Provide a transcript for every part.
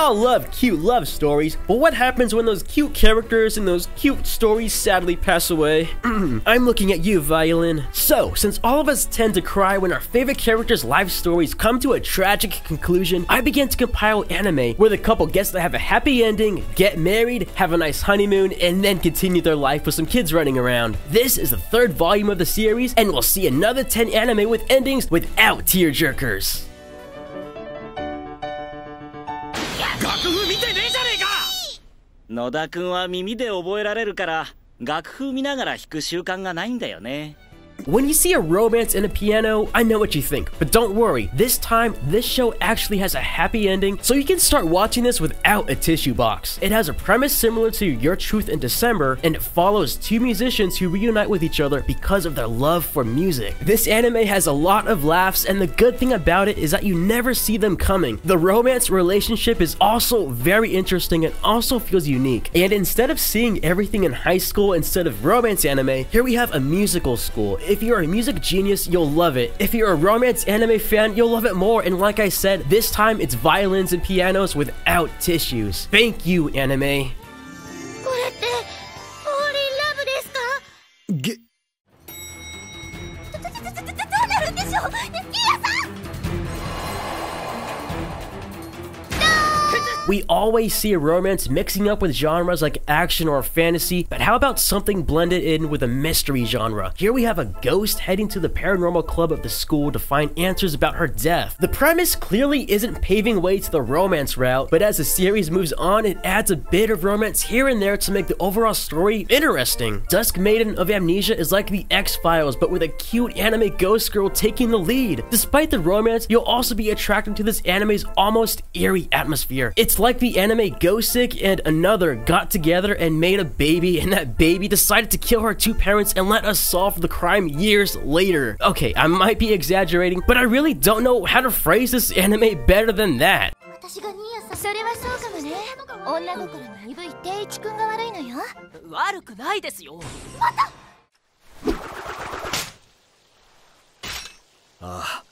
all love cute love stories, but what happens when those cute characters and those cute stories sadly pass away? I'm looking at you, Violin. So, since all of us tend to cry when our favorite characters' life stories come to a tragic conclusion, I began to compile anime where the couple gets to have a happy ending, get married, have a nice honeymoon, and then continue their life with some kids running around. This is the third volume of the series, and we'll see another 10 anime with endings without tearjerkers. 楽野田君は耳で覚えられるから楽譜見ながら弾く習慣がないんだよね。When you see a romance in a piano, I know what you think, but don't worry, this time, this show actually has a happy ending, so you can start watching this without a tissue box. It has a premise similar to Your Truth in December, and it follows two musicians who reunite with each other because of their love for music. This anime has a lot of laughs, and the good thing about it is that you never see them coming. The romance relationship is also very interesting and also feels unique. And instead of seeing everything in high school instead of romance anime, here we have a musical school. If you're a music genius, you'll love it. If you're a romance anime fan, you'll love it more. And like I said, this time it's violins and pianos without tissues. Thank you, anime. We always see a romance mixing up with genres like action or fantasy, but how about something blended in with a mystery genre? Here we have a ghost heading to the paranormal club of the school to find answers about her death. The premise clearly isn't paving way to the romance route, but as the series moves on, it adds a bit of romance here and there to make the overall story interesting. Dusk Maiden of Amnesia is like the X-Files, but with a cute anime ghost girl taking the lead. Despite the romance, you'll also be attracted to this anime's almost eerie atmosphere. It's like the anime Ghost Sick and another got together and made a baby, and that baby decided to kill her two parents and let us solve the crime years later. Okay, I might be exaggerating, but I really don't know how to phrase this anime better than that. 私がニーヤさんそれはそうかもね女心の鈍い定一くんが悪いのよ悪くないですよああ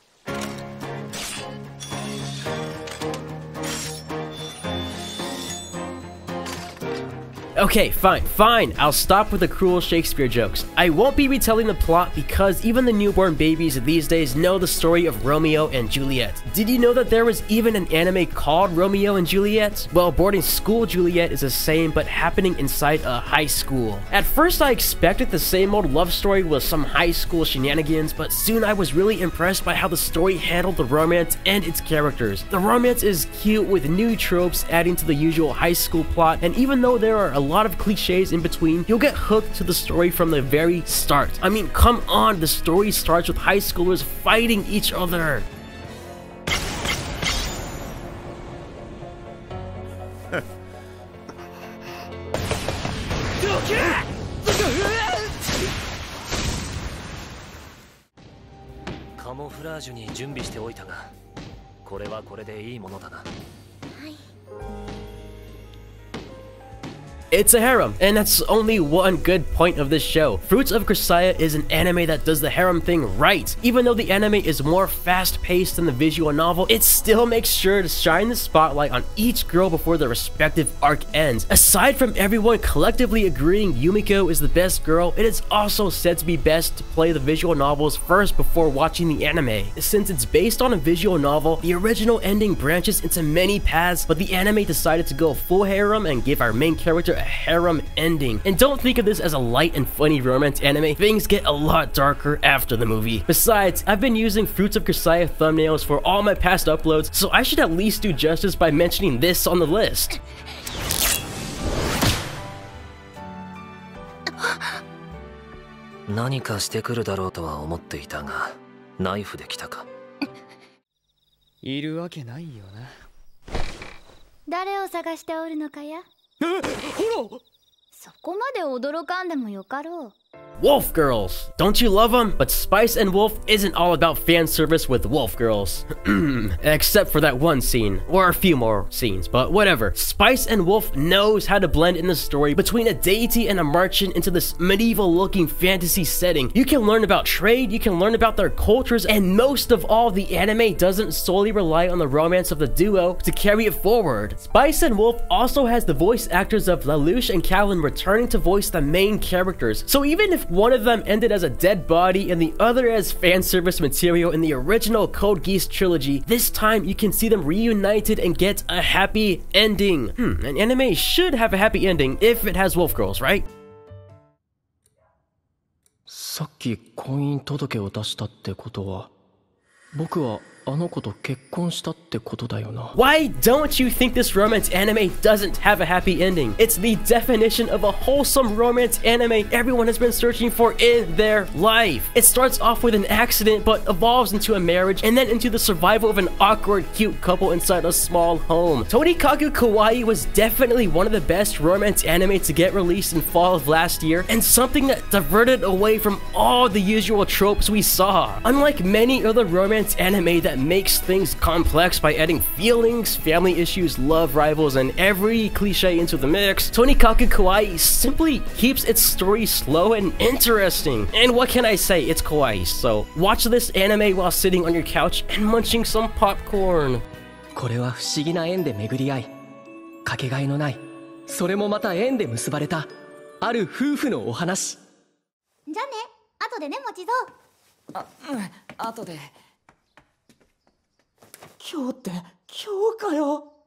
Okay, fine, fine. I'll stop with the cruel Shakespeare jokes. I won't be retelling the plot because even the newborn babies of these days know the story of Romeo and Juliet. Did you know that there was even an anime called Romeo and Juliet? Well, boarding school Juliet is the same but happening inside a high school. At first, I expected the same old love story with some high school shenanigans, but soon I was really impressed by how the story handled the romance and its characters. The romance is cute with new tropes adding to the usual high school plot, and even though there are a lot of cliches in between, you'll get hooked to the story from the very start. I mean, come on, the story starts with high schoolers fighting each other.「カモフラージュに準備しておいたがこれはこれでいいものだな It's a harem, and that's only one good point of this show. Fruits of Grisaia is an anime that does the harem thing right. Even though the anime is more fast-paced than the visual novel, it still makes sure to shine the spotlight on each girl before their respective arc ends. Aside from everyone collectively agreeing Yumiko is the best girl, it is also said to be best to play the visual novels first before watching the anime. Since it's based on a visual novel, the original ending branches into many paths, but the anime decided to go full harem and give our main character a harem ending. And don't think of this as a light and funny romance anime, things get a lot darker after the movie. Besides, I've been using Fruits of Grisaia thumbnails for all my past uploads, so I should at least do justice by mentioning this on the list. 何かしてくるだろうとは思っていたがナイフで来たかいるわけないよな誰を探しておるのかやほら。そこまで驚かんでもよかろう。Wolf Girls. Don't you love them? But Spice and Wolf isn't all about fan service with Wolf Girls. Except for that one scene, or a few more scenes, but whatever. Spice and Wolf knows how to blend in the story between a deity and a merchant into this medieval looking fantasy setting. You can learn about trade, you can learn about their cultures, and most of all, the anime doesn't solely rely on the romance of the duo to carry it forward. Spice and Wolf also has the voice actors of Lelouch and Kallen returning to voice the main characters. So even if one of them ended as a dead body and the other as fan service material in the original Code Geass trilogy, this time you can see them reunited and get a happy ending. Hmm, an anime should have a happy ending if it has wolf girls, right? さっき婚姻届を出したってことは僕は why don't you think this romance anime doesn't have a happy ending? It's the definition of a wholesome romance anime everyone has been searching for in their life. It starts off with an accident but evolves into a marriage and then into the survival of an awkward cute couple inside a small home. Tonikaku Kawaii was definitely one of the best romance anime to get released in fall of last year and something that diverted away from all the usual tropes we saw. Unlike many other romance anime that makes things complex by adding feelings, family issues, love rivals, and every cliche into the mix, Tonikaku Kawaii simply keeps its story slow and interesting. And what can I say? It's kawaii, so watch this anime while sitting on your couch and munching some popcorn. これは不思議な縁で巡り合いかけがえのないそれもまた縁で結ばれたある夫婦のお話じゃあね後でねもちぞあうん後で 今日って今日かよ。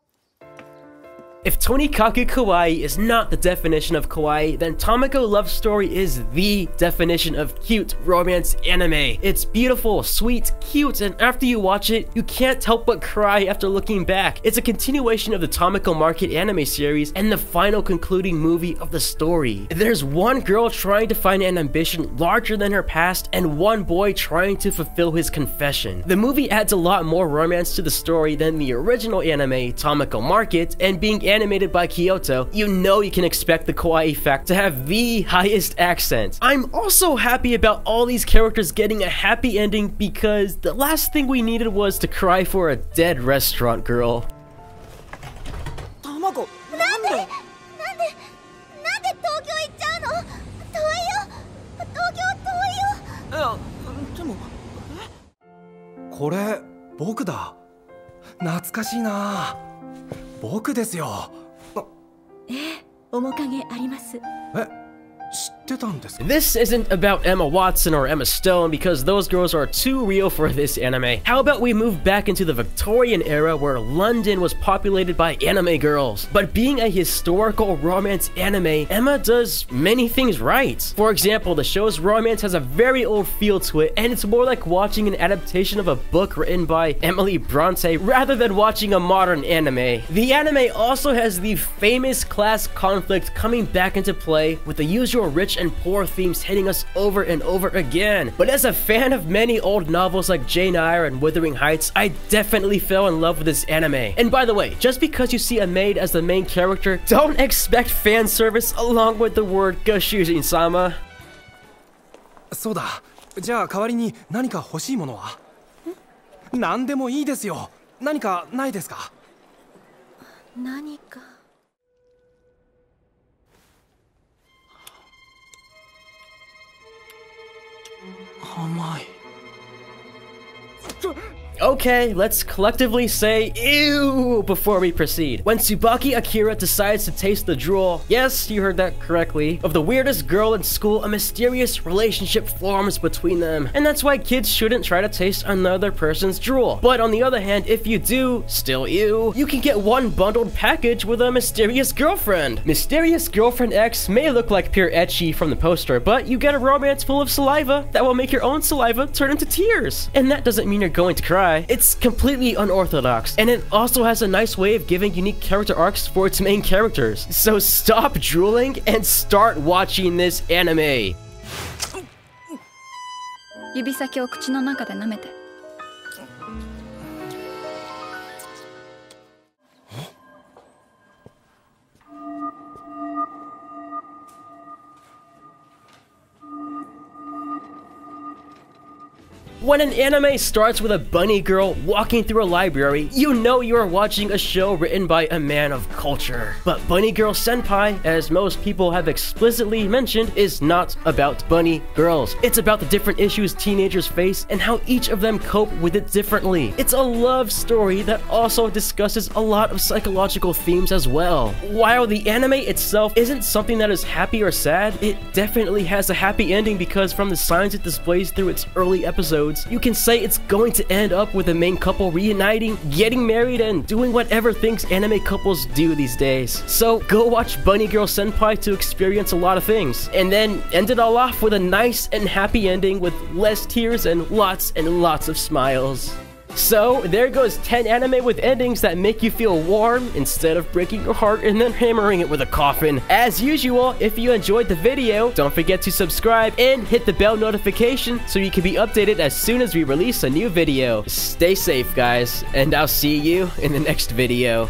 If Tonikaku Kawaii is not the definition of kawaii, then Tamako Love Story is the definition of cute romance anime. It's beautiful, sweet, cute, and after you watch it, you can't help but cry after looking back. It's a continuation of the Tamako Market anime series and the final concluding movie of the story. There's one girl trying to find an ambition larger than her past and one boy trying to fulfill his confession. The movie adds a lot more romance to the story than the original anime, Tamako Market, and being animated by Kyoto, you know you can expect the kawaii fact to have the highest accent. I'm also happy about all these characters getting a happy ending because the last thing we needed was to cry for a dead restaurant girl. 卵なんでなんでなんで東京行っちゃうの遠いよ東京遠いよいやでもこれ僕だ懐かしいな 僕ですよ。ええ面影あります。え知 This isn't about Emma Watson or Emma Stone because those girls are too real for this anime. How about we move back into the Victorian era where London was populated by anime girls? But being a historical romance anime, Emma does many things right. For example, the show's romance has a very old feel to it, and it's more like watching an adaptation of a book written by Emily Bronte rather than watching a modern anime. The anime also has the famous class conflict coming back into play with the usual rich and poor themes hitting us over and over again. But as a fan of many old novels like Jane Eyre and Wuthering Heights, I definitely fell in love with this anime. And by the way, just because you see a maid as the main character, don't expect fan service along with the word Goshujin-sama. そうだ。じゃあ代わりに何か欲しいものは何でもいいですよ。何かないですか何か甘い。Okay, let's collectively say ew before we proceed. When Tsubaki Akira decides to taste the drool, yes, you heard that correctly, of the weirdest girl in school, a mysterious relationship forms between them. And that's why kids shouldn't try to taste another person's drool. But on the other hand, if you do, still ew, you can get one bundled package with a mysterious girlfriend. Mysterious Girlfriend X may look like pure ecchi from the poster, but you get a romance full of saliva that will make your own saliva turn into tears. And that doesn't mean you're going to cry It's completely unorthodox, and it also has a nice way of giving unique character arcs for its main characters. So stop drooling and start watching this anime. 指先を口の中で舐めて When an anime starts with a bunny girl walking through a library, you know you are watching a show written by a man of culture. But Bunny Girl Senpai, as most people have explicitly mentioned, is not about bunny girls. It's about the different issues teenagers face and how each of them cope with it differently. It's a love story that also discusses a lot of psychological themes as well. While the anime itself isn't something that is happy or sad, it definitely has a happy ending because from the signs it displays through its early episodes, you can say it's going to end up with the main couple reuniting, getting married, and doing whatever things anime couples do these days. So go watch Bunny Girl Senpai to experience a lot of things, and then end it all off with a nice and happy ending with less tears and lots and lots of smiles. So, there goes 10 anime with endings that make you feel warm instead of breaking your heart and then hammering it with a coffin. As usual, if you enjoyed the video, don't forget to subscribe and hit the bell notification so you can be updated as soon as we release a new video. Stay safe, guys, and I'll see you in the next video.